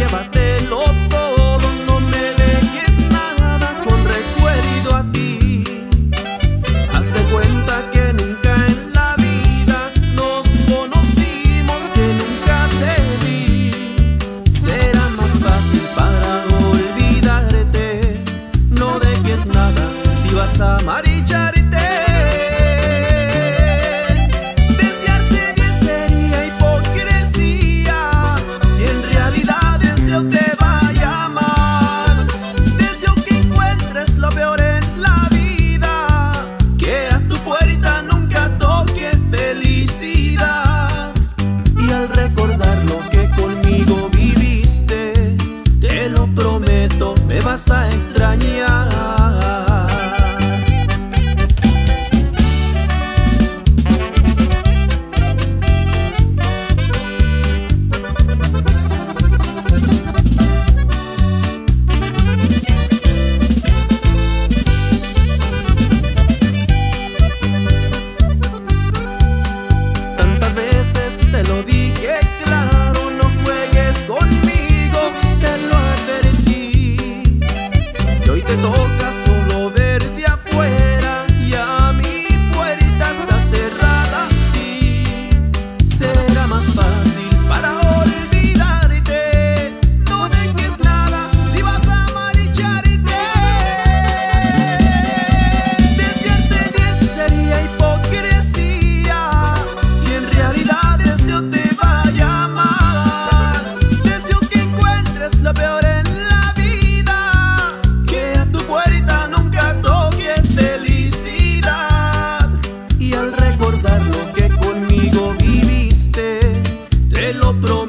llévatelo todo, no me dejes nada con recuerdo a ti. Haz de cuenta que nunca en la vida nos conocimos, que nunca te vi. Será más fácil para olvidarte, no dejes nada si vas a amar. extrañar. Lo prometo.